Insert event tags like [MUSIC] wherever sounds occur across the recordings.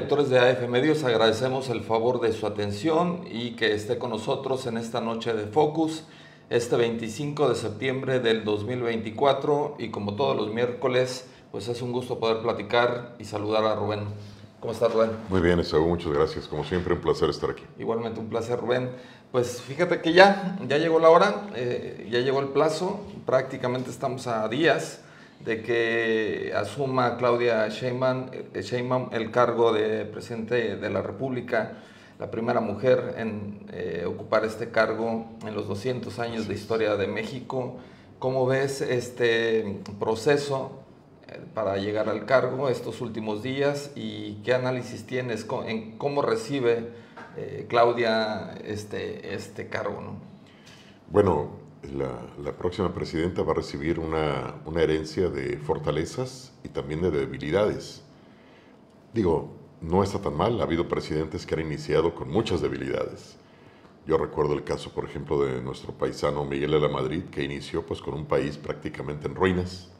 lectores de AF Medios? Agradecemos el favor de su atención y que esté con nosotros en esta noche de Focus, este 25 de septiembre del 2024 y como todos los miércoles, pues es un gusto poder platicar y saludar a Rubén. ¿Cómo estás, Rubén? Muy bien, Esaú, muchas gracias. Como siempre, un placer estar aquí. Igualmente un placer, Rubén. Pues fíjate que ya, ya llegó la hora, eh, ya llegó el plazo, prácticamente estamos a días de que asuma Claudia Sheinbaum, eh, Sheinbaum el cargo de presidente de la República, la primera mujer en eh, ocupar este cargo en los 200 años de historia de México. ¿Cómo ves este proceso eh, para llegar al cargo estos últimos días y qué análisis tienes en cómo recibe Claudia este, este cargo? ¿no? Bueno, la, próxima presidenta va a recibir una, herencia de fortalezas y también de debilidades. Digo, no está tan mal, ha habido presidentes que han iniciado con muchas debilidades. Yo recuerdo el caso, por ejemplo, de nuestro paisano Miguel de la Madrid, que inició pues, con un país prácticamente en ruinas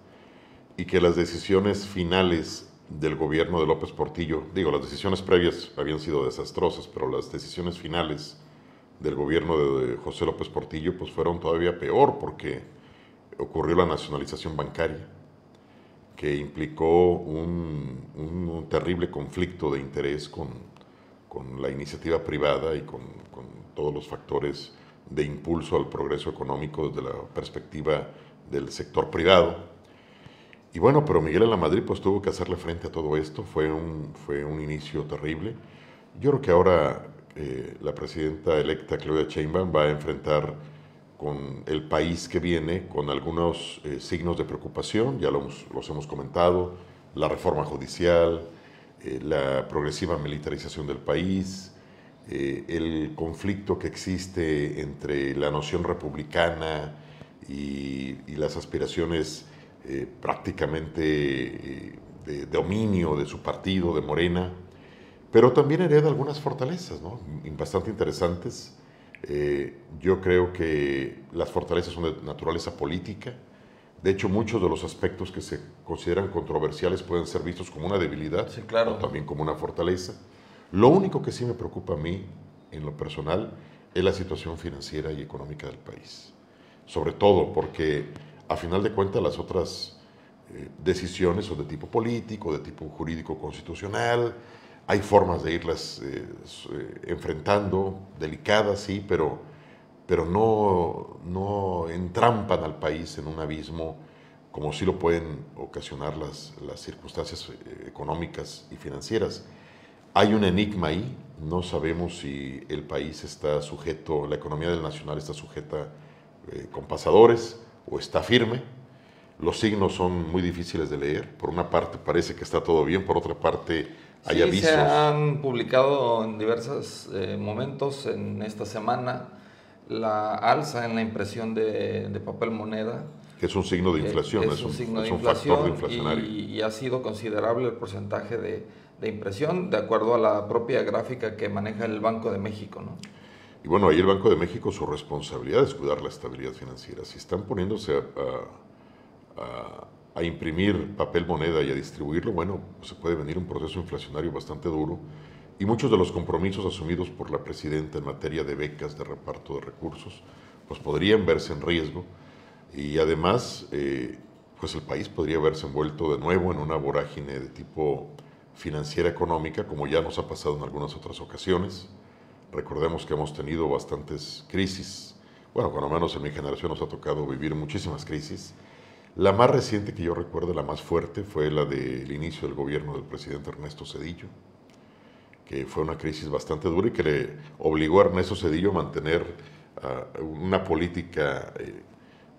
y que las decisiones finales del gobierno de López Portillo, digo, las decisiones previas habían sido desastrosas, pero las decisiones finales del gobierno de José López Portillo pues fueron todavía peor porque ocurrió la nacionalización bancaria que implicó un, terrible conflicto de interés con, la iniciativa privada y con, todos los factores de impulso al progreso económico desde la perspectiva del sector privado. Y bueno, pero Miguel en la Madrid pues tuvo que hacerle frente a todo esto, fue un, fue un inicio terrible. Yo creo que ahora eh, la presidenta electa Claudia Sheinbaum va a enfrentar con el país que viene con algunos eh, signos de preocupación, ya los, hemos comentado, la reforma judicial, eh, la progresiva militarización del país, el conflicto que existe entre la noción republicana y, las aspiraciones prácticamente de dominio de su partido, de Morena, pero también hereda algunas fortalezas, ¿no? bastante interesantes. Eh, yo creo que las fortalezas son de naturaleza política. De hecho, muchos de los aspectos que se consideran controversiales pueden ser vistos como una debilidad sí, claro. o también como una fortaleza. Lo único que sí me preocupa a mí, en lo personal, es la situación financiera y económica del país. Sobre todo porque, a final de cuentas, las otras eh, decisiones son de tipo político, de tipo jurídico constitucional, hay formas de irlas eh, eh, enfrentando, delicadas, sí, pero, pero no, no entrampan al país en un abismo como sí lo pueden ocasionar las, las circunstancias eh, económicas y financieras. Hay un enigma ahí, no sabemos si el país está sujeto, la economía del nacional está sujeta con pasadores o está firme. Los signos son muy difíciles de leer. Por una parte parece que está todo bien, por otra parte sí, Se han publicado en diversos eh, momentos en esta semana la alza en la impresión de, papel moneda. Que es un signo de inflación, es, un, signo de inflación factor inflacionario. Y, ha sido considerable el porcentaje de, de, impresión, de acuerdo a la propia gráfica que maneja el Banco de México. ¿no? Y bueno, ahí el Banco de México su responsabilidad es cuidar la estabilidad financiera. Si están poniéndose a a imprimir papel moneda y a distribuirlo, bueno, se puede venir un proceso inflacionario bastante duro y muchos de los compromisos asumidos por la presidenta en materia de becas, de reparto de recursos, pues podrían verse en riesgo y además, eh, pues el país podría verse envuelto de nuevo en una vorágine de tipo financiera económica, como ya nos ha pasado en algunas otras ocasiones. Recordemos que hemos tenido bastantes crisis, bueno, cuando menos en mi generación nos ha tocado vivir muchísimas crisis, la más reciente que yo recuerdo, la más fuerte, fue la del inicio del gobierno del presidente Ernesto Cedillo, que fue una crisis bastante dura y que le obligó a Ernesto Cedillo a mantener una política eh,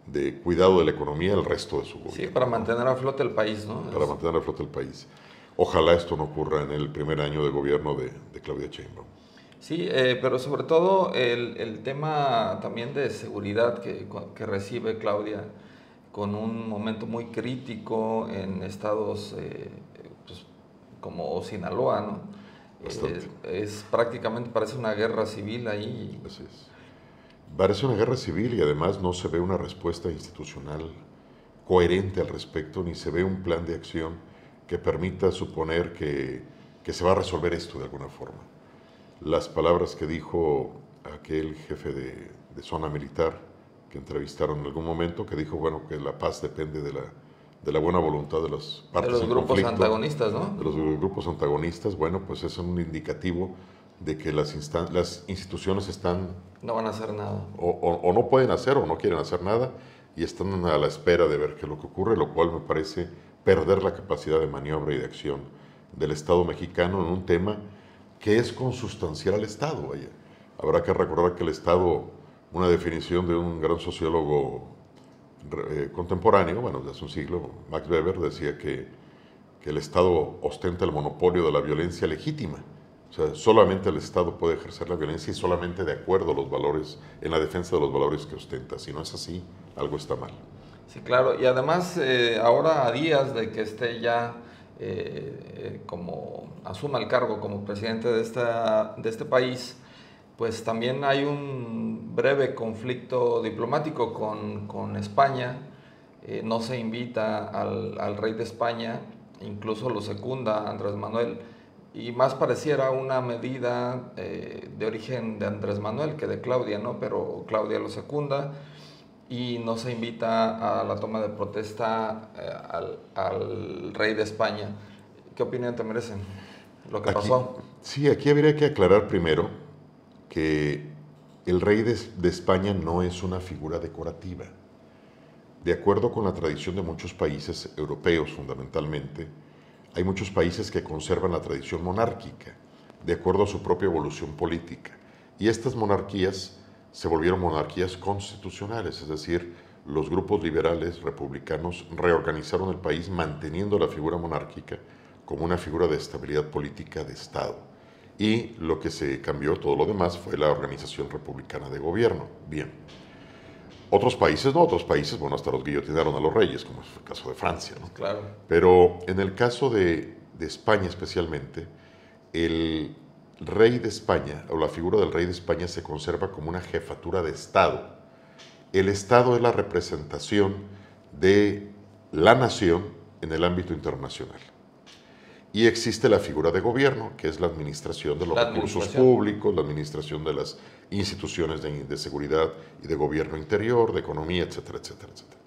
de cuidado de la economía el resto de su gobierno. Sí, para mantener a flote el país, ¿no? Para mantener a flote el país. Ojalá esto no ocurra en el primer año de gobierno de, Claudia Sheinbaum. Sí, eh, pero sobre todo el, el, tema también de seguridad que, que recibe Claudia con un momento muy crítico en estados eh, pues, como Sinaloa, ¿no? es prácticamente parece una guerra civil ahí. Así es. Parece una guerra civil y además no se ve una respuesta institucional coherente al respecto, ni se ve un plan de acción que permita suponer que que se va a resolver esto de alguna forma. Las palabras que dijo aquel jefe de, zona militar que entrevistaron en algún momento, que dijo, bueno, que la paz depende de la, de la buena voluntad de las partes. De los grupos antagonistas, ¿no? De los grupos antagonistas, bueno, pues es un indicativo de que las, las instituciones están... No van a hacer nada. O, no pueden hacer o no quieren hacer nada y están a la espera de ver qué es lo que ocurre, lo cual me parece perder la capacidad de maniobra y de acción del Estado mexicano en un tema que es consustancial al Estado. Vaya. Habrá que recordar que el Estado, una definición de un gran sociólogo eh, contemporáneo, bueno, de hace un siglo, Max Weber, decía que, que el Estado ostenta el monopolio de la violencia legítima o sea, solamente el Estado puede ejercer la violencia y solamente de acuerdo a los valores, en la defensa de los valores que ostenta. Si no es así, algo está mal. Sí, claro. Y además, eh, ahora a días de que esté ya eh, como asuma el cargo como presidente de, esta, de este país, pues también hay un breve conflicto diplomático con, con España. no se invita al, al rey de España, incluso lo secunda Andrés Manuel y más pareciera una medida eh, de origen de Andrés Manuel que de Claudia, ¿no? Pero Claudia lo secunda y no se invita a la toma de protesta eh, al, rey de España. ¿Qué opinión te merecen lo que pasó? Sí, aquí habría que aclarar primero que el rey de, de España no es una figura decorativa. De acuerdo con la tradición de muchos países europeos fundamentalmente, hay muchos países que conservan la tradición monárquica, de acuerdo a su propia evolución política. Y estas monarquías se volvieron monarquías constitucionales, es decir, los grupos liberales republicanos reorganizaron el país manteniendo la figura monárquica como una figura de estabilidad política de Estado. Y lo que se cambió, todo lo demás, fue la organización republicana de gobierno. Bien. Otros países no, otros países, bueno, hasta los guillotinaron a los reyes, como es el caso de Francia. ¿no? Claro. Pero en el caso de, de España especialmente, el rey de España, o la figura del rey de España, se conserva como una jefatura de Estado. El Estado es la representación de la nación en el ámbito internacional. Y existe la figura de gobierno, que es la administración de los recursos públicos, la administración de las instituciones de, seguridad y de gobierno interior, de economía, etcétera, etcétera, etcétera.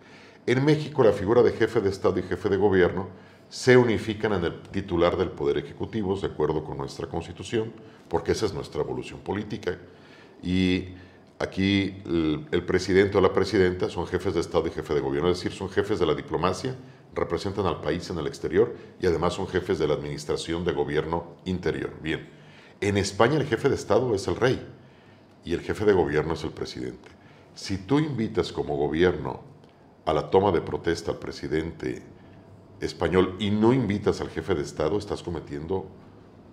En México, la figura de jefe de Estado y jefe de gobierno se unifican en el titular del Poder Ejecutivo, de acuerdo con nuestra Constitución, porque esa es nuestra evolución política. Y aquí el, el, presidente o la presidenta son jefes de Estado y jefe de gobierno, es decir, son jefes de la diplomacia, representan al país en el exterior y además son jefes de la administración de gobierno interior. Bien, en España el jefe de Estado es el rey y el jefe de gobierno es el presidente. Si tú invitas como gobierno a la toma de protesta al presidente español y no invitas al jefe de Estado, estás cometiendo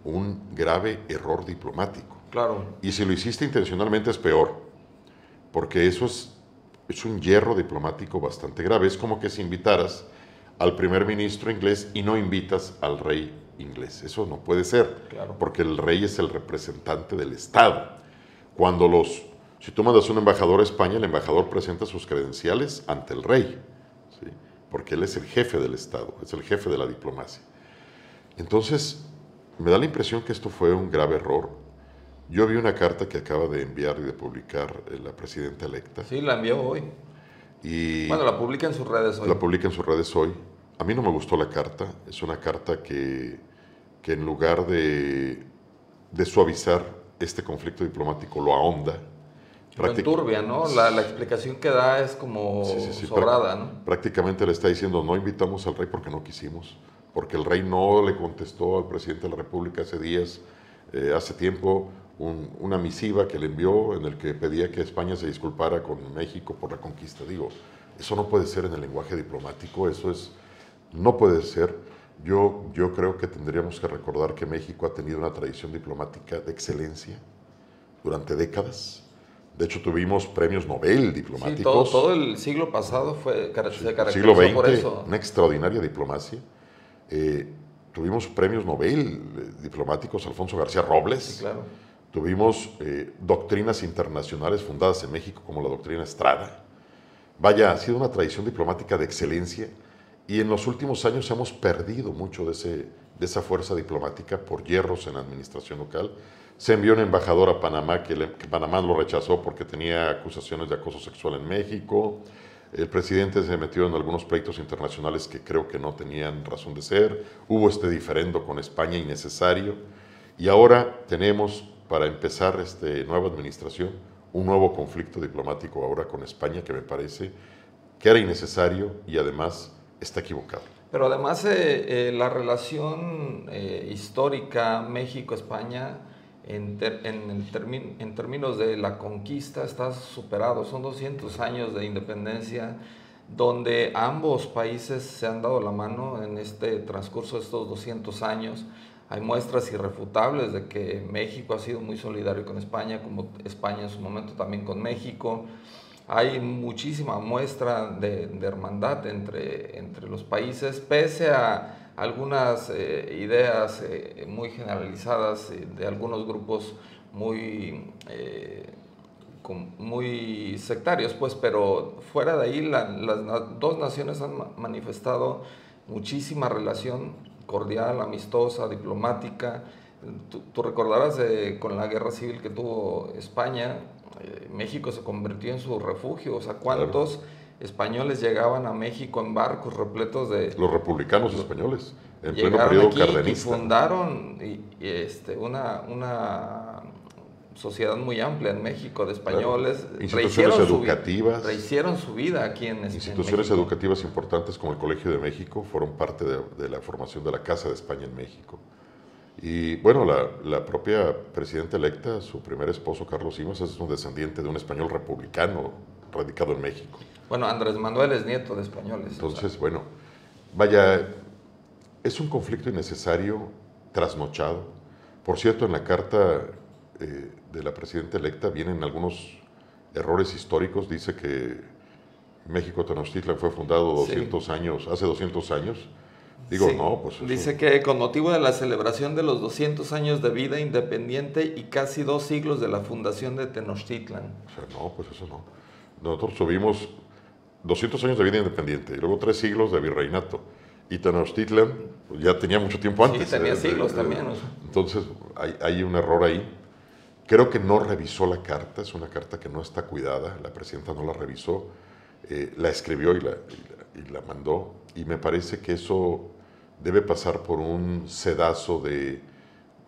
un grave error diplomático. Claro. Y si lo hiciste intencionalmente es peor, porque eso es, es un hierro diplomático bastante grave. Es como que si invitaras al primer ministro inglés y no invitas al rey inglés. Eso no puede ser, porque el rey es el representante del Estado. Cuando los, si tú mandas un embajador a España, el embajador presenta sus credenciales ante el rey, porque él es el jefe del Estado, es el jefe de la diplomacia. Entonces, me da la impresión que esto fue un grave error. Yo vi una carta que acaba de enviar y de publicar eh, la presidenta electa. Sí, la envió hoy. Y bueno, la publica en sus redes hoy. La publica en sus redes hoy. A mí no me gustó la carta. Es una carta que, que en lugar de, de suavizar este conflicto diplomático, lo ahonda. Turbia, ¿no? La, la, explicación que da es como sobrada, ¿no? Prácticamente le está diciendo, no invitamos al rey porque no quisimos, porque el rey no le contestó al presidente de la República hace días, eh, hace tiempo, una misiva que le envió en el que pedía que España se disculpara con México por la conquista. Digo, eso no puede ser en el lenguaje diplomático, eso es no puede ser. Yo, yo creo que tendríamos que recordar que México ha tenido una tradición diplomática de excelencia durante décadas. De hecho, tuvimos premios Nobel diplomáticos. Sí, todo, el siglo pasado fue, se caracterizó siglo XX, por eso. Una extraordinaria diplomacia. Eh, tuvimos premios Nobel eh, diplomáticos, Alfonso García Robles. Sí, claro. Tuvimos eh, doctrinas internacionales fundadas en México, como la doctrina Estrada. Vaya, ha sido una tradición diplomática de excelencia Y en los últimos años hemos perdido mucho de, ese, de esa fuerza diplomática por hierros en la administración local. Se envió un embajador a Panamá que, que Panamá lo rechazó porque tenía acusaciones de acoso sexual en México. El presidente se metió en algunos proyectos internacionales que creo que no tenían razón de ser. Hubo este diferendo con España innecesario. Y ahora tenemos, para empezar esta nueva administración, un nuevo conflicto diplomático ahora con España que me parece que era innecesario y además está equivocado. Pero además eh, eh, la relación eh, histórica México-España en, en, en, términos de la conquista está superado. Son 200 años de independencia donde ambos países se han dado la mano en este transcurso de estos 200 años. Hay muestras irrefutables de que México ha sido muy solidario con España, como España en su momento también con México. Hay muchísima muestra de, hermandad entre, entre los países, pese a algunas eh, ideas eh, muy generalizadas eh, de algunos grupos muy, muy sectarios, pues, pero fuera de ahí las dos naciones han manifestado muchísima relación cordial, amistosa, diplomática. Tú, recordarás con la guerra civil que tuvo España, México se convirtió en su refugio, o sea, ¿cuántos españoles llegaban a México en barcos repletos de... Los republicanos españoles, en pleno periodo cardenista. Y fundaron este, una, una sociedad muy amplia en México de españoles. Instituciones educativas. Rehicieron su vida aquí en este Instituciones educativas importantes como el Colegio de México fueron parte de, de, la formación de la Casa de España en México. Y bueno, la, la, propia presidenta electa, su primer esposo Carlos Simas, es un descendiente de un español republicano radicado en México. Bueno, Andrés Manuel es nieto de españoles. Entonces, bueno, vaya, es un conflicto innecesario, trasnochado. Por cierto, en la carta eh, de la presidenta electa vienen algunos errores históricos. Dice que México Tenochtitlan fue fundado 200 años, hace 200 años. Digo, no, pues Dice que con motivo de la celebración de los 200 años de vida independiente y casi dos siglos de la fundación de Tenochtitlan. O sea, no, pues eso no. Nosotros tuvimos 200 años de vida independiente y luego tres siglos de virreinato. Y Tenochtitlan pues, ya tenía mucho tiempo antes. Sí, tenía siglos también. Entonces hay, hay, un error ahí. Creo que no revisó la carta, es una carta que no está cuidada, la presidenta no la revisó, eh, la escribió y la, y la, mandó. Y me parece que eso debe pasar por un sedazo de,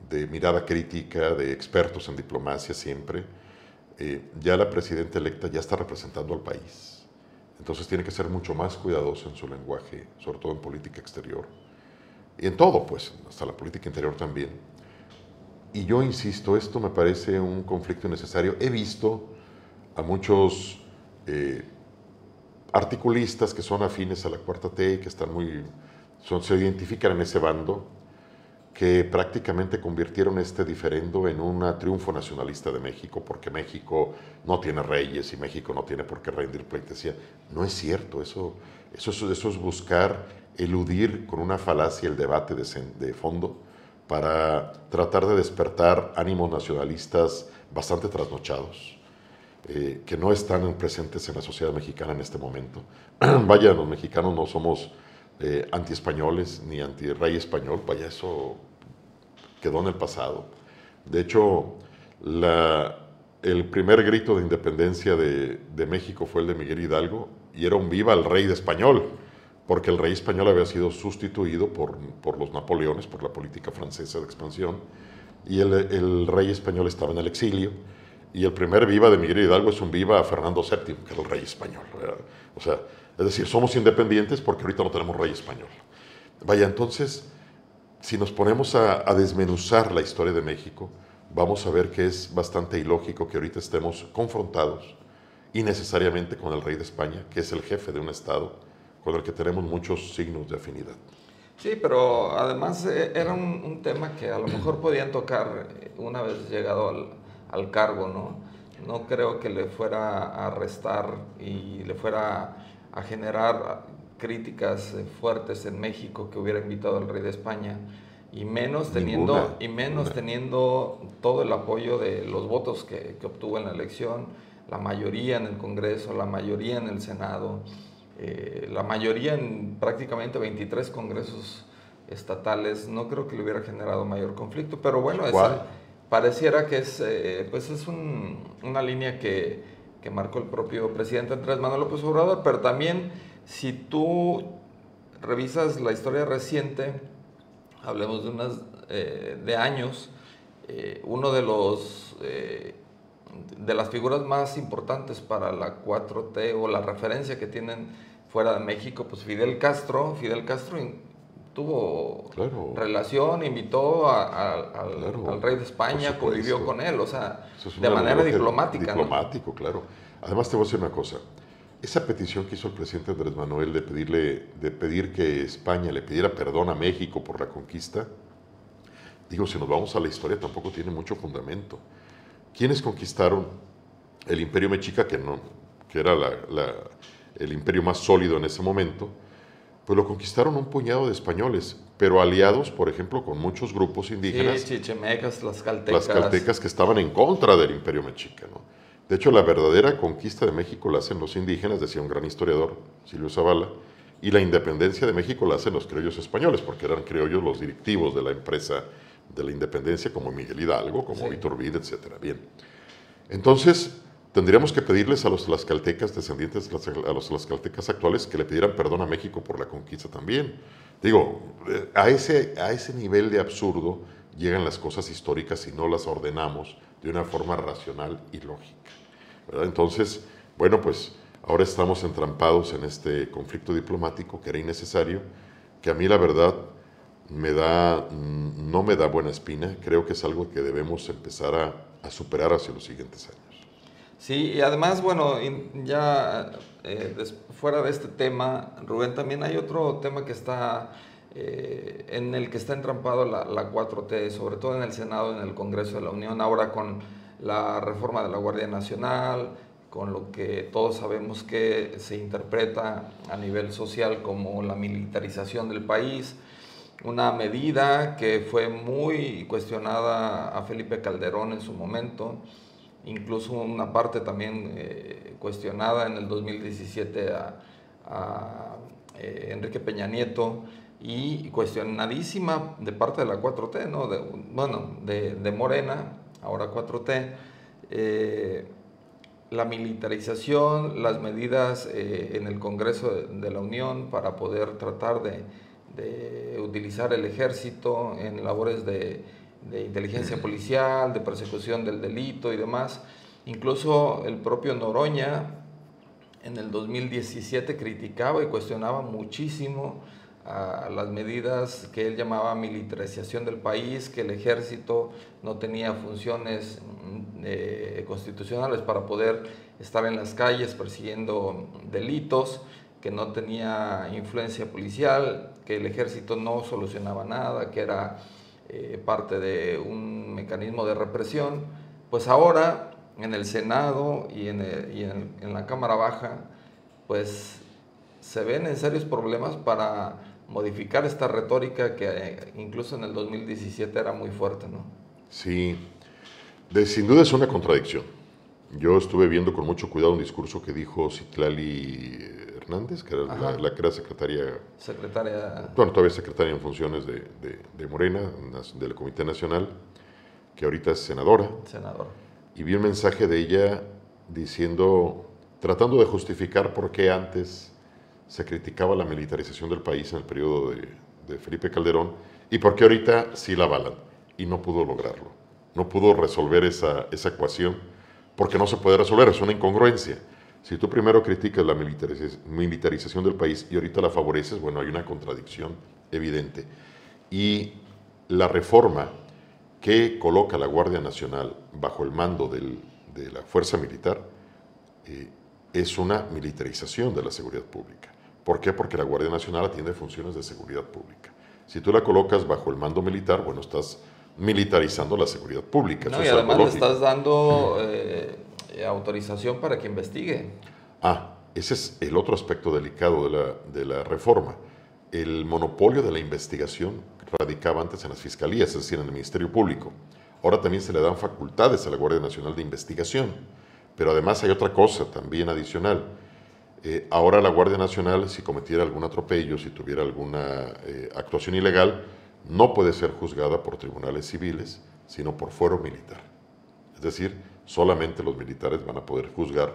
de mirada crítica de expertos en diplomacia siempre. Eh, ya la presidenta electa ya está representando al país entonces tiene que ser mucho más cuidadoso en su lenguaje, sobre todo en política exterior. Y en todo, pues, hasta la política interior también. Y yo insisto, esto me parece un conflicto innecesario. He visto a muchos eh, articulistas que son afines a la cuarta T, que están muy, son, se identifican en ese bando, que prácticamente convirtieron este diferendo en un triunfo nacionalista de México, porque México no tiene reyes y México no tiene por qué rendir pleitesía. No es cierto, eso, eso, eso es buscar eludir con una falacia el debate de, de fondo para tratar de despertar ánimos nacionalistas bastante trasnochados. Eh, que no están presentes en la sociedad mexicana en este momento. [CLEARS THROAT] Vaya, los mexicanos no somos eh, anti-españoles ni anti-rey español, vaya, eso quedó en el pasado. De hecho, el primer grito de independencia de, de, México fue el de Miguel Hidalgo y era un viva al rey de español, porque el rey español había sido sustituido por, por los Napoleones, por la política francesa de expansión, y el, el, rey español estaba en el exilio, y el primer viva de Miguel Hidalgo es un viva a Fernando VII, que era el rey español. O sea, es decir, somos independientes porque ahorita no tenemos rey español. Vaya, entonces, si nos ponemos a, a, desmenuzar la historia de México, vamos a ver que es bastante ilógico que ahorita estemos confrontados innecesariamente con el rey de España, que es el jefe de un Estado con el que tenemos muchos signos de afinidad. Sí, pero además eh, era un, un tema que a lo mejor podían tocar eh, una vez llegado al, al cargo, ¿no? No creo que le fuera a restar y le fuera a generar críticas eh, fuertes en México que hubiera invitado al rey de España y menos teniendo y menos teniendo todo el apoyo de los votos que, que, obtuvo en la elección, la mayoría en el Congreso, la mayoría en el Senado. Eh, la mayoría en prácticamente 23 congresos estatales, no creo que le hubiera generado mayor conflicto, pero bueno, pareciera que es, eh, pues es una línea que, que, marcó el propio presidente Andrés Manuel López Obrador, pero también si tú revisas la historia reciente, hablemos de unas eh, de años, uno de los de las figuras más importantes para la 4T o la referencia que tienen fuera de México, pues Fidel Castro, Fidel Castro tuvo relación, invitó al, rey de España, convivió con él, o sea, de manera diplomática. Diplomático, claro. Además te voy a decir una cosa, esa petición que hizo el presidente Andrés Manuel de, pedirle, de pedir que España le pidiera perdón a México por la conquista, digo, si nos vamos a la historia tampoco tiene mucho fundamento. ¿Quiénes conquistaron el imperio mexica, que, no, que era el imperio más sólido en ese momento? Pues lo conquistaron un puñado de españoles, pero aliados, por ejemplo, con muchos grupos indígenas. Sí, chichimecas, las caltecas. Las caltecas que estaban en contra del imperio mexica. De hecho, la verdadera conquista de México la hacen los indígenas, decía un gran historiador, Silvio Zavala, y la independencia de México la hacen los criollos españoles, porque eran criollos los directivos de la empresa de la independencia, como Miguel Hidalgo, como sí. Iturbide, etc. Bien. Entonces, tendríamos que pedirles a los tlaxcaltecas, descendientes a los tlaxcaltecas actuales, que le pidieran perdón a México por la conquista también. Digo, eh, a ese, a ese nivel de absurdo llegan las cosas históricas si no las ordenamos de una forma racional y lógica. Entonces, bueno, pues ahora estamos entrampados en este conflicto diplomático que era innecesario, que a mí la verdad me da, mm, no me da buena espina. Creo que es algo que debemos empezar a, superar hacia los siguientes años. Sí, y además, bueno, ya eh, fuera de este tema, Rubén, también hay otro tema que está, eh, en el que está entrampado la, la 4T, sobre todo en el Senado, en el Congreso de la Unión, ahora con la reforma de la Guardia Nacional, con lo que todos sabemos que se interpreta a nivel social como la militarización del país una medida que fue muy cuestionada a Felipe Calderón en su momento, incluso una parte también eh, cuestionada en el 2017 a, eh, Enrique Peña Nieto y cuestionadísima de parte de la 4T, ¿no? de, bueno, de, Morena, ahora 4T, eh, la militarización, las medidas en el Congreso de la Unión para poder tratar de de utilizar el ejército en labores de, inteligencia policial, de persecución del delito y demás. Incluso el propio Noroña en el 2017 criticaba y cuestionaba muchísimo las medidas que él llamaba militarización del país, que el ejército no tenía funciones eh, constitucionales para poder estar en las calles persiguiendo delitos, que no tenía influencia policial, que el ejército no solucionaba nada, que era eh, parte de un mecanismo de represión, pues ahora en el Senado y, en, la Cámara Baja, pues se ven en serios problemas para modificar esta retórica que eh, incluso en el 2017 era muy fuerte, ¿no? Sí, sin duda es una contradicción. Yo estuve viendo con mucho cuidado un discurso que dijo Citlali Hernández, que era la, que era secretaria. Secretaria. Bueno, todavía secretaria en funciones de, de, Morena, del Comité Nacional, que ahorita es senadora. Senadora. Y vi un mensaje de ella diciendo, tratando de justificar por qué antes se criticaba la militarización del país en el periodo de, de Felipe Calderón y por qué ahorita sí la avalan. Y no pudo lograrlo. No pudo resolver esa, esa ecuación porque no se puede resolver, es una incongruencia. Si tú primero criticas la militarización del país y ahorita la favoreces, bueno, hay una contradicción evidente. Y la reforma que coloca la Guardia Nacional bajo el mando de la fuerza militar eh, es una militarización de la seguridad pública. ¿Por qué? Porque la Guardia Nacional atiende funciones de seguridad pública. Si tú la colocas bajo el mando militar, bueno, estás militarizando la seguridad pública. No, y además le estás dando eh, eh, autorización para que investigue. Ah, ese es el otro aspecto delicado de la, de la reforma. El monopolio de la investigación radicaba antes en las fiscalías, es decir, en el Ministerio Público. Ahora también se le dan facultades a la Guardia Nacional de Investigación. Pero además hay otra cosa también adicional. Eh, ahora la Guardia Nacional, si cometiera algún atropello, si tuviera alguna eh, actuación ilegal, no puede ser juzgada por tribunales civiles, sino por fuero militar. Es decir, solamente los militares van a poder juzgar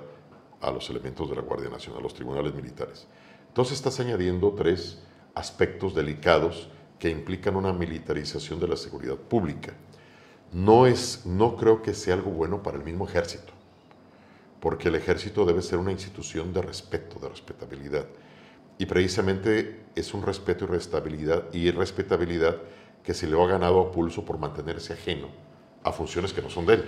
a los elementos de la Guardia Nacional, los tribunales militares. Entonces estás añadiendo tres aspectos delicados que implican una militarización de la seguridad pública. No, es, no creo que sea algo bueno para el mismo ejército porque el ejército debe ser una institución de respeto, de respetabilidad. Y precisamente es un respeto y respetabilidad que se le ha ganado a pulso por mantenerse ajeno a funciones que no son de él,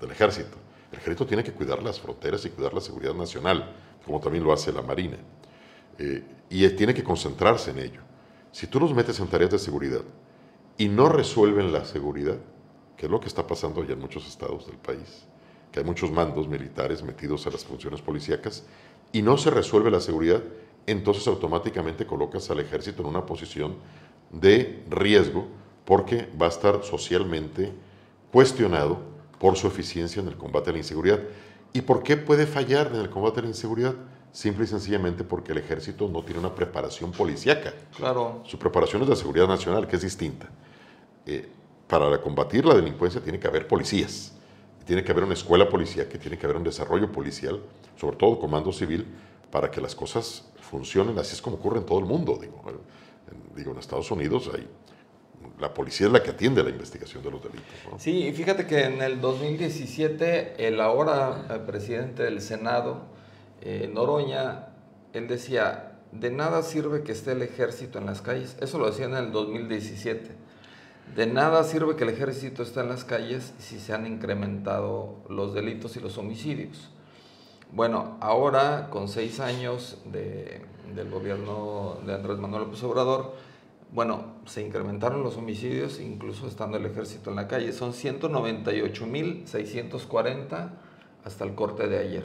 del ejército. El ejército tiene que cuidar las fronteras y cuidar la seguridad nacional, como también lo hace la Marina. Eh, y tiene que concentrarse en ello. Si tú los metes en tareas de seguridad y no resuelven la seguridad, que es lo que está pasando ya en muchos estados del país, que hay muchos mandos militares metidos a las funciones policíacas, y no se resuelve la seguridad, entonces automáticamente colocas al ejército en una posición de riesgo porque va a estar socialmente cuestionado por su eficiencia en el combate a la inseguridad. ¿Y por qué puede fallar en el combate a la inseguridad? Simple y sencillamente porque el ejército no tiene una preparación policíaca. Claro. Su preparación es de seguridad nacional, que es distinta. Eh, para combatir la delincuencia tiene que haber policías tiene que haber una escuela policial, que tiene que haber un desarrollo policial, sobre todo comando civil, para que las cosas funcionen. Así es como ocurre en todo el mundo. Digo, en, digo, en Estados Unidos hay, la policía es la que atiende la investigación de los delitos. Sí, y fíjate que en el 2017 el ahora eh, presidente del Senado, eh, Noroña, él decía, de nada sirve que esté el ejército en las calles. Eso lo decía en el 2017 de nada sirve que el ejército esté en las calles si se han incrementado los delitos y los homicidios. Bueno, ahora con seis años del gobierno de Andrés Manuel López Obrador, bueno, se incrementaron los homicidios incluso estando el ejército en la calle. Son 198.640 hasta el corte de ayer.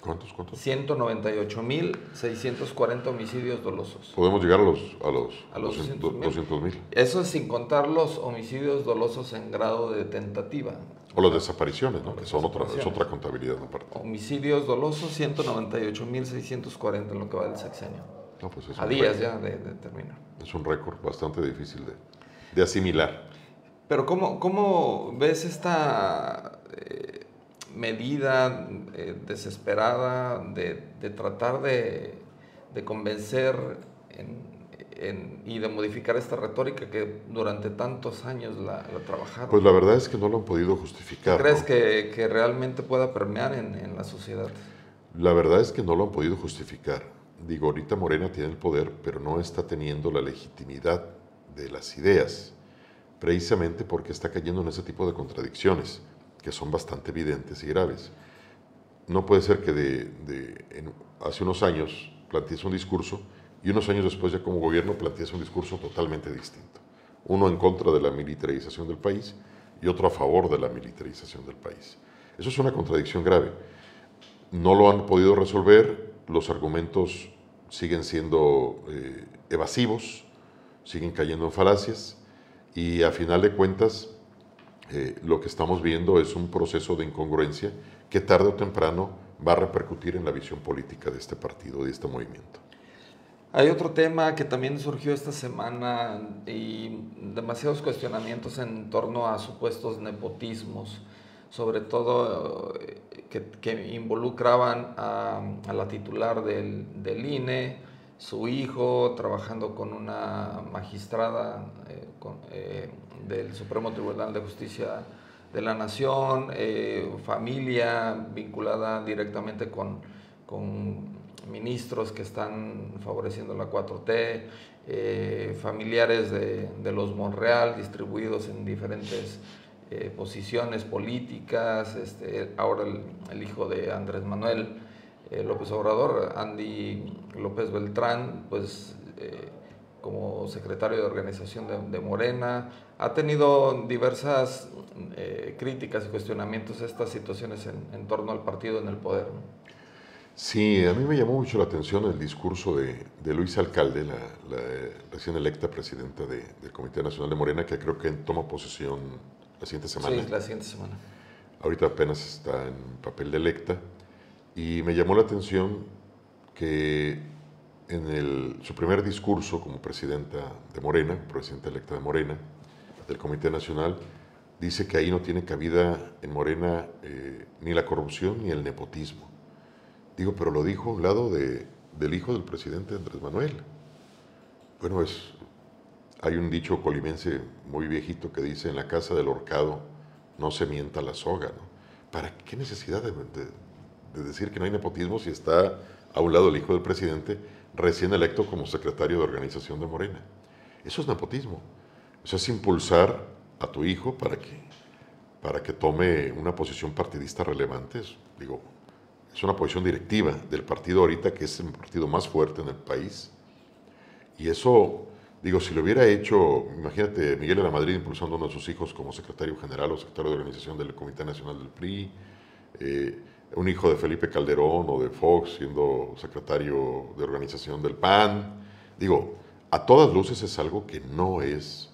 ¿Cuántos? cuántos? 198.640 homicidios dolosos. Podemos llegar a los, a los, a los 200.000. Eso es sin contar los homicidios dolosos en grado de tentativa. O las desapariciones, ¿no? que son otra, es otra contabilidad aparte. Homicidios dolosos, 198.640 en lo que va del sexenio. No, pues es a días ya de, terminar. Es un récord bastante difícil de, de asimilar. Pero ¿cómo, cómo ves esta... Eh, medida eh, desesperada de, tratar de, convencer y de modificar esta retórica que durante tantos años la, la trabajaron. Pues la verdad es que no lo han podido justificar. ¿Crees que, realmente pueda permear en, la sociedad? La verdad es que no lo han podido justificar. Digo, ahorita Morena tiene el poder, pero no está teniendo la legitimidad de las ideas, precisamente porque está cayendo en ese tipo de contradicciones que son bastante evidentes y graves. No puede ser que de, hace unos años plantees un discurso y unos años después ya como gobierno plantees un discurso totalmente distinto. Uno en contra de la militarización del país y otro a favor de la militarización del país. Eso es una contradicción grave. No lo han podido resolver, los argumentos siguen siendo eh, evasivos, siguen cayendo en falacias y a final de cuentas eh, lo que estamos viendo es un proceso de incongruencia que tarde o temprano va a repercutir en la visión política de este partido, de este movimiento. Hay otro tema que también surgió esta semana y demasiados cuestionamientos en torno a supuestos nepotismos, sobre todo eh, que, involucraban a, la titular del, INE, su hijo, trabajando con una magistrada, eh, con, del Supremo Tribunal de Justicia de la Nación, eh, familia vinculada directamente con, ministros que están favoreciendo la 4T, eh, familiares de, los Monreal distribuidos en diferentes eh, posiciones políticas, este, ahora el, hijo de Andrés Manuel López Obrador, Andy López Beltrán, pues como secretario de organización de, Morena. Ha tenido diversas eh, críticas y cuestionamientos a estas situaciones en, torno al partido en el poder. Sí, a mí me llamó mucho la atención el discurso de, Luis Alcalde, la, recién electa presidenta del Comité Nacional de Morena, que creo que toma posesión la siguiente semana. Sí, la siguiente semana. Ahorita apenas está en papel de electa. Y me llamó la atención que en su primer discurso como presidenta de Morena, presidenta electa de Morena, del Comité Nacional, dice que ahí no tiene cabida en Morena eh, ni la corrupción ni el nepotismo. Digo, pero lo dijo a un lado de, del hijo del presidente Andrés Manuel. Bueno, es, hay un dicho colimense muy viejito que dice, en la casa del horcado no se mienta la soga. ¿Para qué necesidad de, de decir que no hay nepotismo si está a un lado el hijo del presidente recién electo como secretario de organización de Morena? Eso es nepotismo. Eso es impulsar a tu hijo para que, para que tome una posición partidista relevante. digo, es una posición directiva del partido ahorita, que es el partido más fuerte en el país. Y eso, digo, si lo hubiera hecho, imagínate Miguel de la Madrid impulsando a uno de sus hijos como secretario general o secretario de organización del Comité Nacional del PRI, eh, un hijo de Felipe Calderón o de Fox siendo secretario de organización del PAN. Digo, a todas luces es algo que no es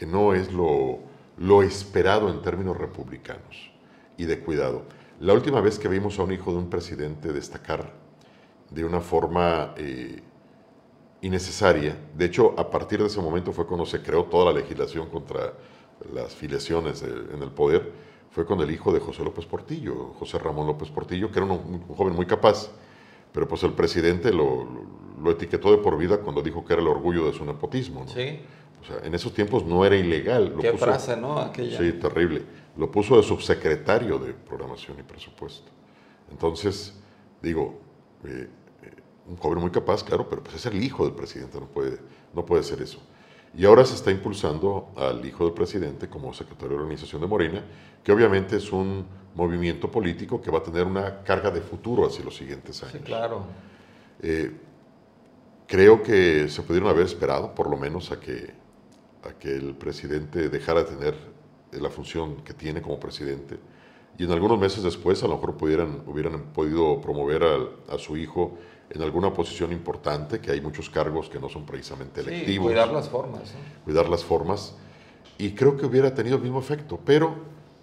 que no es lo, lo esperado en términos republicanos y de cuidado. La última vez que vimos a un hijo de un presidente destacar de una forma eh, innecesaria, de hecho, a partir de ese momento fue cuando se creó toda la legislación contra las filiaciones en el poder, fue con el hijo de José López Portillo, José Ramón López Portillo, que era un, joven muy capaz, pero pues el presidente lo, lo, etiquetó de por vida cuando dijo que era el orgullo de su nepotismo. ¿no? Sí. O sea, en esos tiempos no era ilegal. Qué frase, ¿no? Aquella. Sí, terrible. Lo puso de subsecretario de Programación y Presupuesto. Entonces, digo, eh, un joven muy capaz, claro, pero pues es el hijo del presidente, no puede, no puede ser eso. Y ahora se está impulsando al hijo del presidente como secretario de organización de Morena, que obviamente es un movimiento político que va a tener una carga de futuro hacia los siguientes años. Sí, claro. Eh, creo que se pudieron haber esperado, por lo menos, a que a que el presidente dejara de tener la función que tiene como presidente. Y en algunos meses después a lo mejor pudieran, hubieran podido promover a, su hijo en alguna posición importante, que hay muchos cargos que no son precisamente electivos. cuidar las formas. Cuidar las formas. Y creo que hubiera tenido el mismo efecto, pero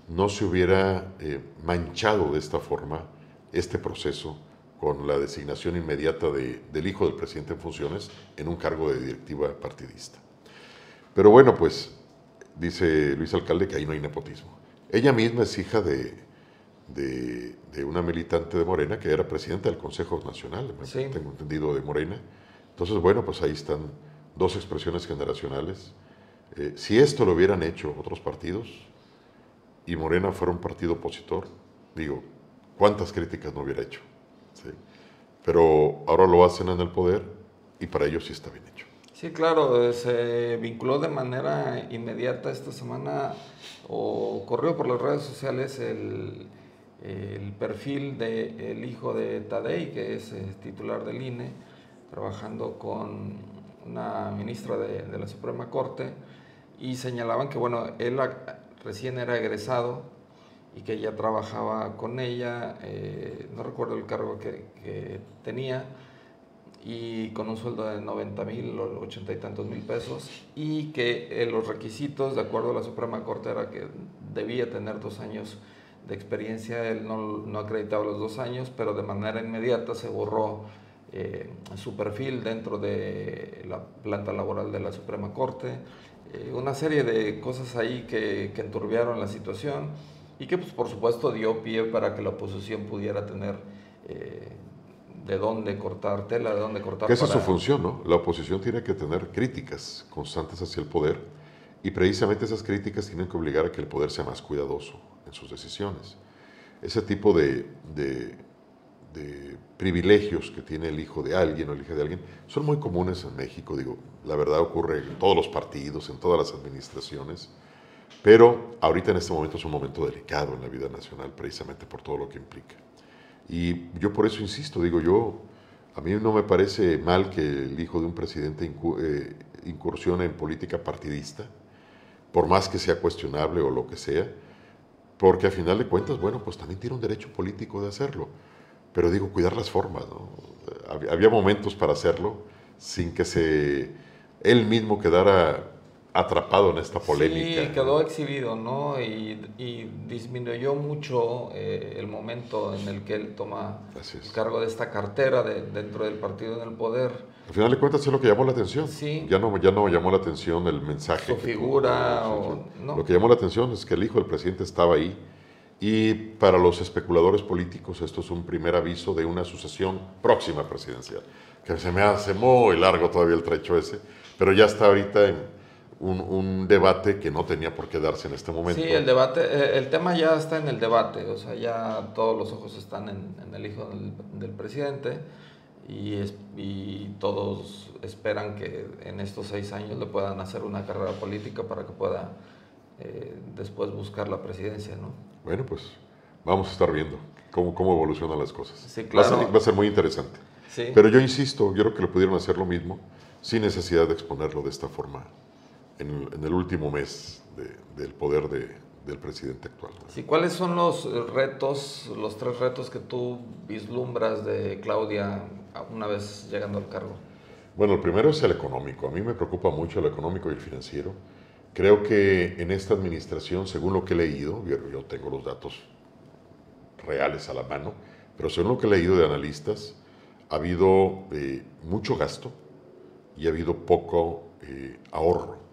no se hubiera eh, manchado de esta forma este proceso con la designación inmediata de, del hijo del presidente en funciones en un cargo de directiva partidista. Pero bueno, pues dice Luis Alcalde que ahí no hay nepotismo. Ella misma es hija de, de, una militante de Morena que era presidenta del Consejo Nacional, tengo entendido, de Morena. Entonces, bueno, pues ahí están dos expresiones generacionales. Eh, si esto lo hubieran hecho otros partidos y Morena fuera un partido opositor, digo, ¿cuántas críticas no hubiera hecho? Pero ahora lo hacen en el poder y para ellos sí está bien hecho. Sí, claro, se vinculó de manera inmediata esta semana o corrió por las redes sociales el, perfil del hijo de Tadei, que es eh, titular del INE, trabajando con una ministra de, la Suprema Corte, y señalaban que, bueno, él recién era egresado y que ella trabajaba con ella, eh, no recuerdo el cargo que, que tenía, y con un sueldo de 90 mil o 80 y tantos mil pesos y que eh, los requisitos de acuerdo a la Suprema Corte era que debía tener dos años de experiencia, él no, no acreditaba los dos años, pero de manera inmediata se borró eh, su perfil dentro de la planta laboral de la Suprema Corte, eh, una serie de cosas ahí que, que enturbiaron la situación y que pues, por supuesto dio pie para que la oposición pudiera tener de dónde cortar tela, de dónde cortar. Que esa es su función, ¿no? La oposición tiene que tener críticas constantes hacia el poder y precisamente esas críticas tienen que obligar a que el poder sea más cuidadoso en sus decisiones. Ese tipo de, de, privilegios que tiene el hijo de alguien o el hijo de alguien son muy comunes en México, digo, la verdad ocurre en todos los partidos, en todas las administraciones, pero ahorita en este momento es un momento delicado en la vida nacional precisamente por todo lo que implica. Y yo por eso insisto, digo yo, a mí no me parece mal que el hijo de un presidente eh, incursione en política partidista, por más que sea cuestionable o lo que sea, porque a final de cuentas, bueno, pues también tiene un derecho político de hacerlo. Pero digo, cuidar las formas, ¿no? Había momentos para hacerlo sin que se él mismo quedara atrapado en esta polémica. Sí, quedó exhibido, ¿no? Y, disminuyó mucho eh, el momento en el que él toma el cargo de esta cartera de, dentro del partido en el poder. Al final de cuentas es lo que llamó la atención. Sí. Ya no, ya no llamó la atención el mensaje. Su figura o... Lo que llamó la atención es que el hijo del presidente estaba ahí y para los especuladores políticos esto es un primer aviso de una sucesión próxima presidencial, que se me hace muy largo todavía el trecho ese, pero ya está ahorita en un, debate que no tenía por qué darse en este momento. Sí, el debate, eh, el tema ya está en el debate, o sea, ya todos los ojos están en, el hijo del, presidente y, y, todos esperan que en estos seis años le puedan hacer una carrera política para que pueda eh, después buscar la presidencia, ¿no? Bueno, pues vamos a estar viendo cómo, cómo evolucionan las cosas. Sí, claro. va, a ser, muy interesante. Sí. Pero yo insisto, yo creo que le pudieron hacer lo mismo sin necesidad de exponerlo de esta forma en, el último mes del poder del presidente actual. Sí, ¿Cuáles son los retos, los tres retos que tú vislumbras de Claudia una vez llegando al cargo? Bueno, el primero es el económico. A mí me preocupa mucho el económico y el financiero. Creo que en esta administración, según lo que he leído, yo, tengo los datos reales a la mano, pero según lo que he leído de analistas, ha habido eh, mucho gasto y ha habido poco eh, ahorro.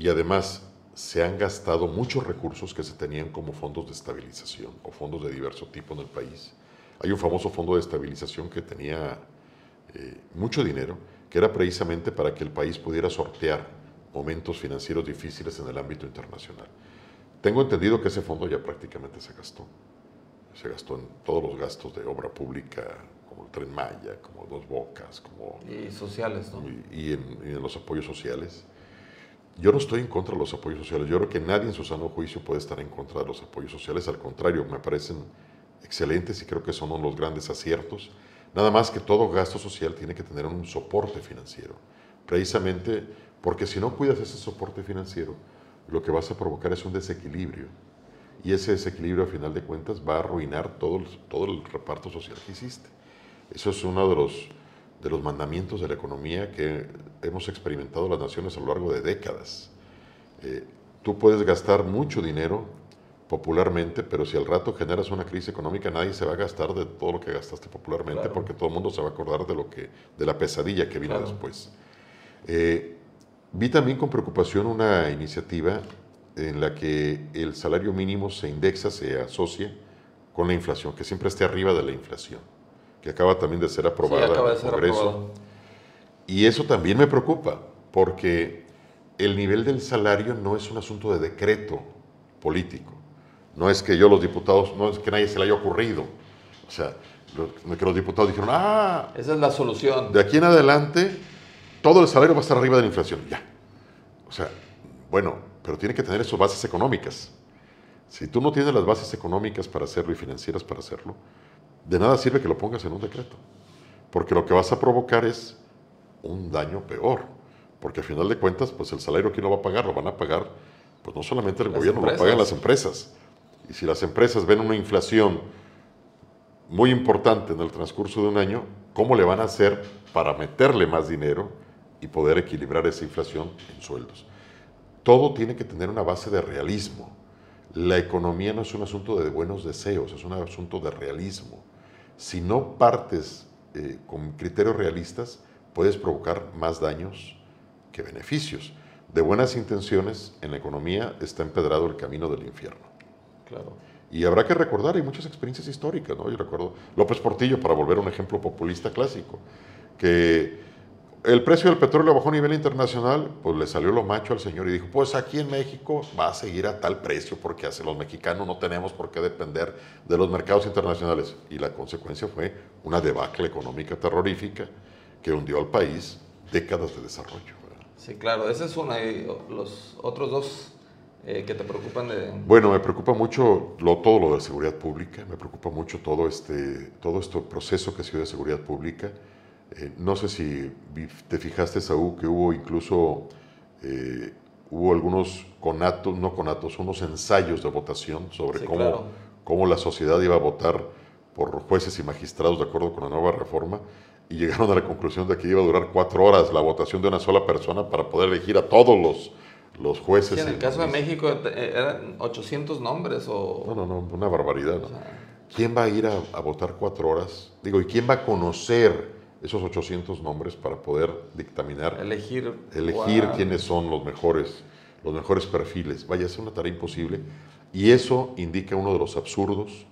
Y además se han gastado muchos recursos que se tenían como fondos de estabilización o fondos de diverso tipo en el país. Hay un famoso fondo de estabilización que tenía eh, mucho dinero, que era precisamente para que el país pudiera sortear momentos financieros difíciles en el ámbito internacional. Tengo entendido que ese fondo ya prácticamente se gastó. Se gastó en todos los gastos de obra pública, como el Tren Maya, como Dos Bocas, como... Y sociales, ¿no? Y, en, los apoyos sociales. Yo no estoy en contra de los apoyos sociales. Yo creo que nadie en su sano juicio puede estar en contra de los apoyos sociales. Al contrario, me parecen excelentes y creo que son los grandes aciertos. Nada más que todo gasto social tiene que tener un soporte financiero. Precisamente porque si no cuidas ese soporte financiero, lo que vas a provocar es un desequilibrio. Y ese desequilibrio, a final de cuentas, va a arruinar todo el, todo el reparto social que hiciste. Eso es uno de los, de los mandamientos de la economía que hemos experimentado las naciones a lo largo de décadas. Eh, tú puedes gastar mucho dinero popularmente, pero si al rato generas una crisis económica, nadie se va a gastar de todo lo que gastaste popularmente, porque todo el mundo se va a acordar de, lo que, de la pesadilla que vino después. Eh, Vi también con preocupación una iniciativa en la que el salario mínimo se indexa, se asocia con la inflación, que siempre esté arriba de la inflación, que acaba también de ser aprobada en el Congreso. Y eso también me preocupa, porque el nivel del salario no es un asunto de decreto político. No es que yo los diputados, no es que nadie se le haya ocurrido. O sea, que los diputados dijeron, ah, esa es la solución. De aquí en adelante todo el salario va a estar arriba de la inflación, ya. O sea, bueno, pero tiene que tener sus bases económicas. Si tú no tienes las bases económicas para hacerlo y financieras para hacerlo, de nada sirve que lo pongas en un decreto. Porque lo que vas a provocar es un daño peor. Porque al final de cuentas, pues el salario, ¿quién lo va a pagar? Lo van a pagar, pues no solamente el gobierno, lo pagan las empresas. Y si las empresas ven una inflación muy importante en el transcurso de un año, ¿cómo le van a hacer para meterle más dinero y poder equilibrar esa inflación en sueldos. Todo tiene que tener una base de realismo. La economía no es un asunto de buenos deseos, es un asunto de realismo. Si no partes eh, con criterios realistas, puedes provocar más daños que beneficios. De buenas intenciones, en la economía está empedrado el camino del infierno. Claro. Y habrá que recordar, hay muchas experiencias históricas, ¿no? Yo recuerdo López Portillo, para volver a un ejemplo populista clásico, que el precio del petróleo bajó a nivel internacional, pues le salió lo macho al señor y dijo, pues aquí en México va a seguir a tal precio porque los mexicanos no tenemos por qué depender de los mercados internacionales. Y la consecuencia fue una debacle económica terrorífica que hundió al país décadas de desarrollo. Sí, claro, ese es uno. Y los otros dos eh, que te preocupan de... Bueno, me preocupa mucho lo, todo lo de seguridad pública, me preocupa mucho todo este, todo este proceso que ha sido de seguridad pública eh, no sé si te fijaste, Saúl, que hubo incluso eh, hubo algunos conatos, no conatos, unos ensayos de votación sobre cómo, cómo la sociedad iba a votar por jueces y magistrados de acuerdo con la nueva reforma. y llegaron a la conclusión de que iba a durar cuatro horas la votación de una sola persona para poder elegir a todos los, los jueces. Sí, en el caso de México eh, eran 800 nombres o... No, no, no, una barbaridad. ¿Quién va a ir a, a, votar cuatro horas? Digo, ¿y quién va a conocer esos 800 nombres para poder dictaminar? Elegir. Elegir quiénes son los mejores, los mejores perfiles. Vaya, es una tarea imposible. Y eso indica uno de los absurdos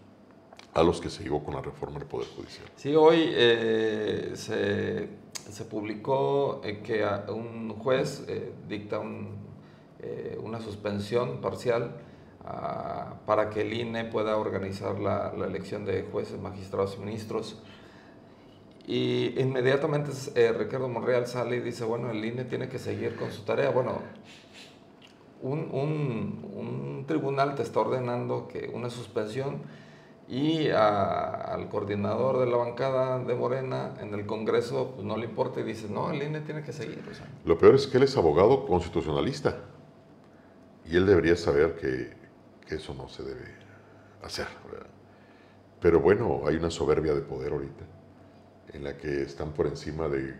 a los que se llegó con la reforma del Poder Judicial. Sí, hoy eh, se, se, publicó eh, que un juez eh, dicta un, una suspensión parcial ah, para que el INE pueda organizar la, la, elección de jueces, magistrados y ministros. Y inmediatamente Ricardo Monreal sale y dice, bueno, el INE tiene que seguir con su tarea. Bueno, un, un, un tribunal te está ordenando que una suspensión y al coordinador de la bancada de Morena en el Congreso pues, no le importa y dice, no, el INE tiene que seguir. Lo peor es que él es abogado constitucionalista y él debería saber que eso no se debe hacer. Pero bueno, hay una soberbia de poder ahorita en la que están por encima de,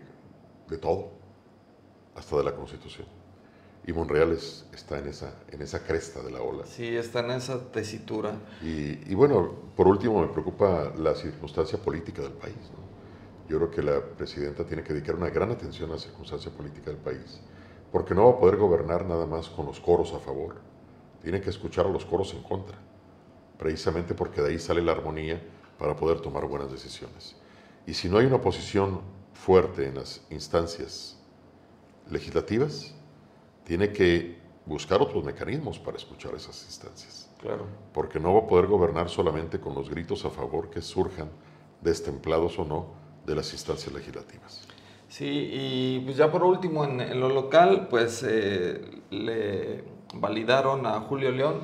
de todo, hasta de la Constitución. Y Monreal está en esa, en esa cresta de la ola. Sí, está en esa tesitura. Y, bueno, por último me preocupa la circunstancia política del país. Yo creo que la presidenta tiene que dedicar una gran atención a la circunstancia política del país, porque no va a poder gobernar nada más con los coros a favor. Tiene que escuchar a los coros en contra, precisamente porque de ahí sale la armonía para poder tomar buenas decisiones. Y si no hay una oposición fuerte en las instancias legislativas, tiene que buscar otros mecanismos para escuchar esas instancias. Claro. Porque no va a poder gobernar solamente con los gritos a favor que surjan, destemplados o no, de las instancias legislativas. Sí, y pues ya por último, en, lo local, pues eh, le validaron a Julio León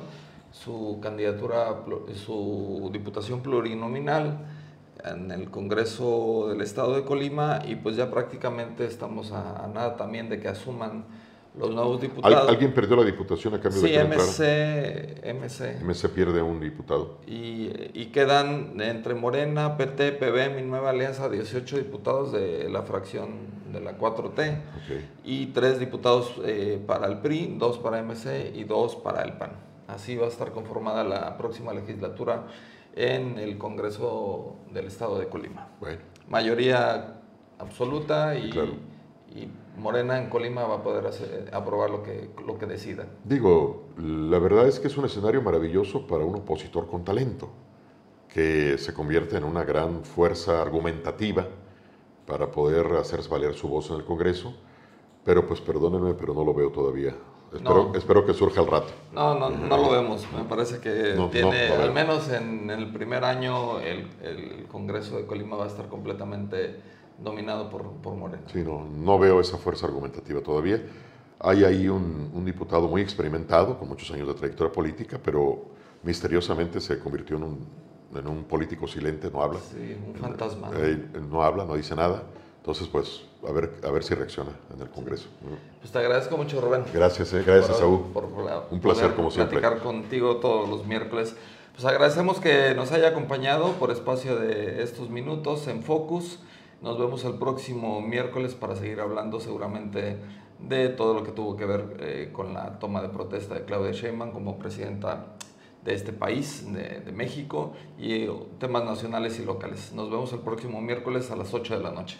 su candidatura, su diputación plurinominal en el Congreso del Estado de Colima y pues ya prácticamente estamos a nada también de que asuman los nuevos diputados. ¿Alguien perdió la diputación a cambio sí, de que MC, MC. MC pierde un diputado. Y, y, quedan entre Morena, PT, PBM y Nueva Alianza 18 diputados de la fracción de la 4T y tres diputados eh, para el PRI, dos para MC y dos para el PAN. Así va a estar conformada la próxima legislatura en el Congreso del Estado de Colima. Bueno. Mayoría absoluta y, y Morena en Colima va a poder hacer, aprobar lo que, lo que decida. Digo, la verdad es que es un escenario maravilloso para un opositor con talento, que se convierte en una gran fuerza argumentativa para poder hacer valer su voz en el Congreso, pero pues perdónenme, pero no lo veo todavía. Espero, espero que surja al rato. No, no, no lo vemos. Me parece que tiene, al menos en el primer año, el, el Congreso de Colima va a estar completamente dominado por, por Morena. Sí, no, no veo esa fuerza argumentativa todavía. Hay ahí un, un, diputado muy experimentado, con muchos años de trayectoria política, pero misteriosamente se convirtió en un, en un político silente, no habla. Sí, un fantasma. ¿no? habla, no dice nada. Entonces, pues, a ver, a ver si reacciona en el Congreso. Pues te agradezco mucho, Rubén. Gracias, eh, gracias, Saúl. un placer, como siempre. platicar contigo todos los miércoles. Pues agradecemos que nos haya acompañado por espacio de estos minutos en Focus. Nos vemos el próximo miércoles para seguir hablando seguramente de todo lo que tuvo que ver eh, con la toma de protesta de Claudia Sheinbaum como presidenta de este país, de, de México, y temas nacionales y locales. Nos vemos el próximo miércoles a las 8 de la noche.